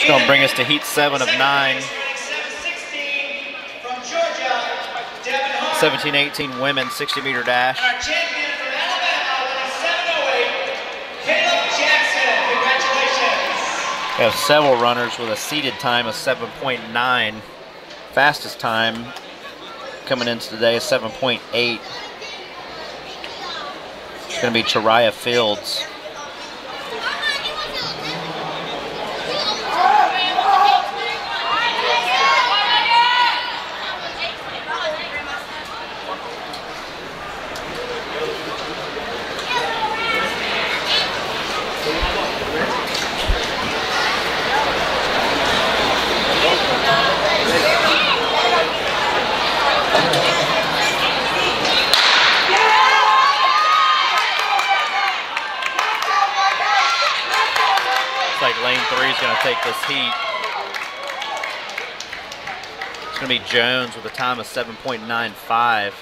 It's going to bring us to heat seven of nine. 17-18 women 60 meter dash. We have several runners with a seated time of 7.9. Fastest time coming in today is 7.8. It's going to be Chariah Fields. Looks like lane three is going to take this heat. It's going to be Jones with a time of 7.95.